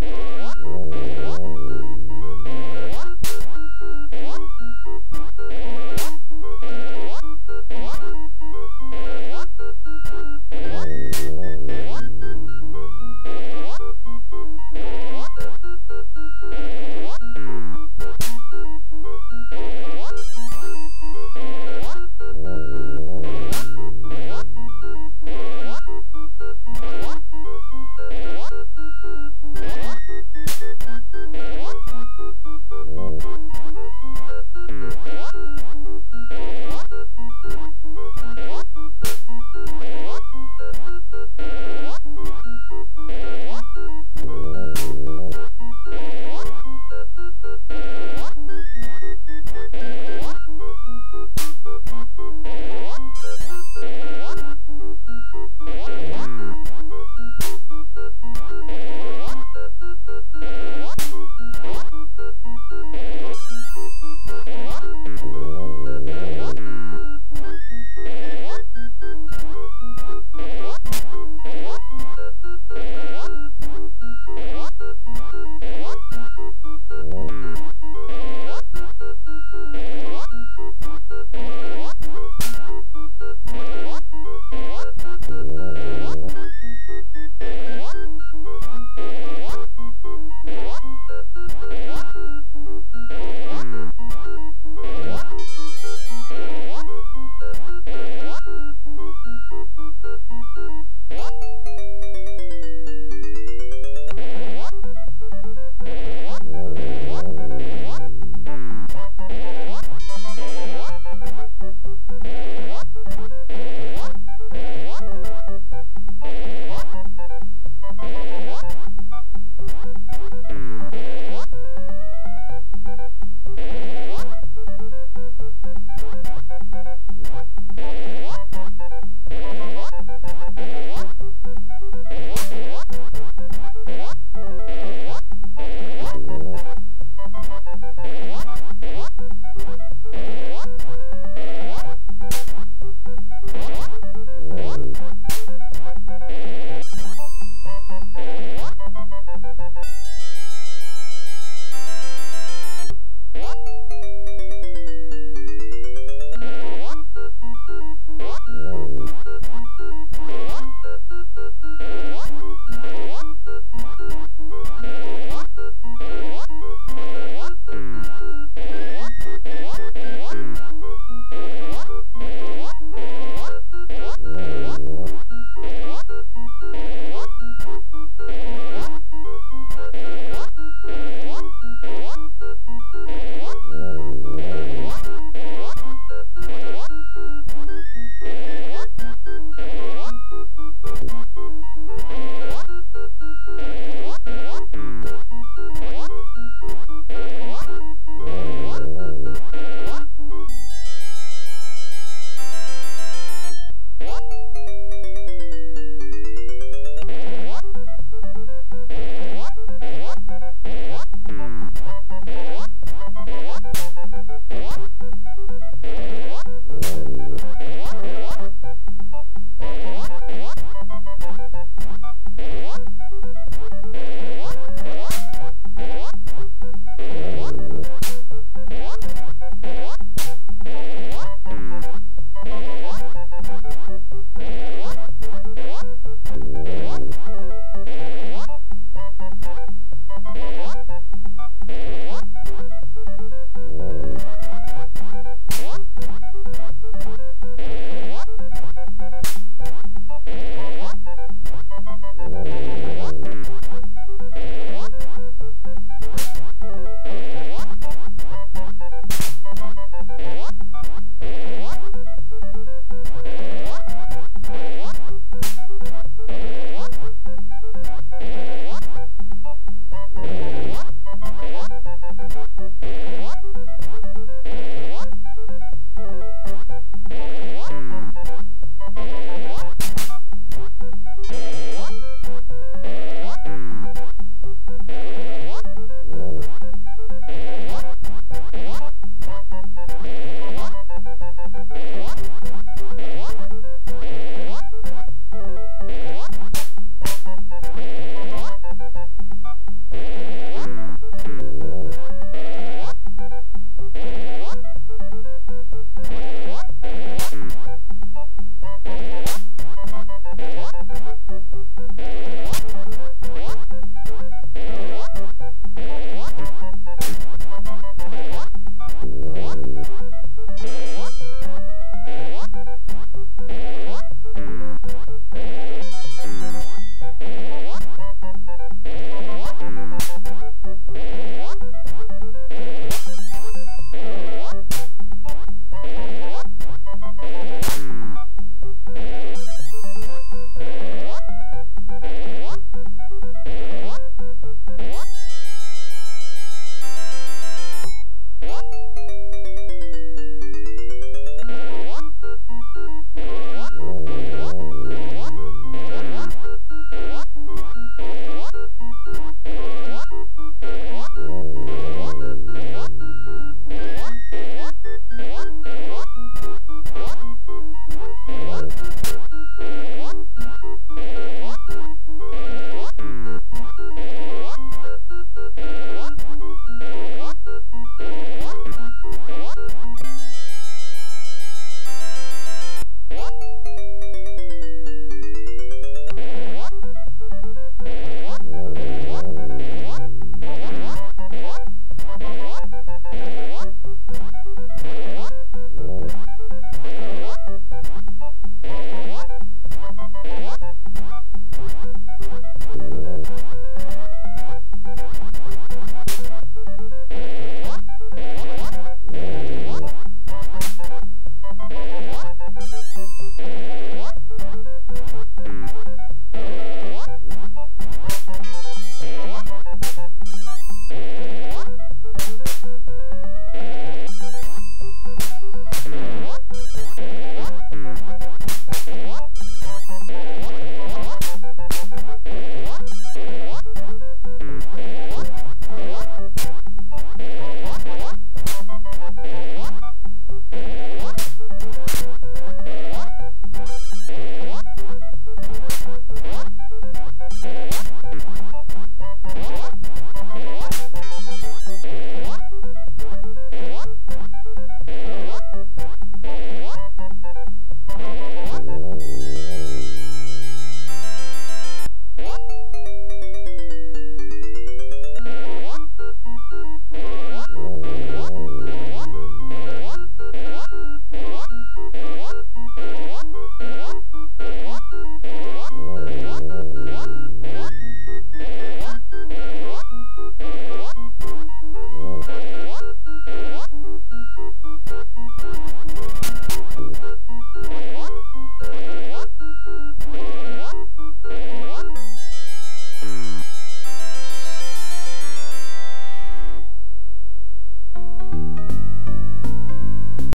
you.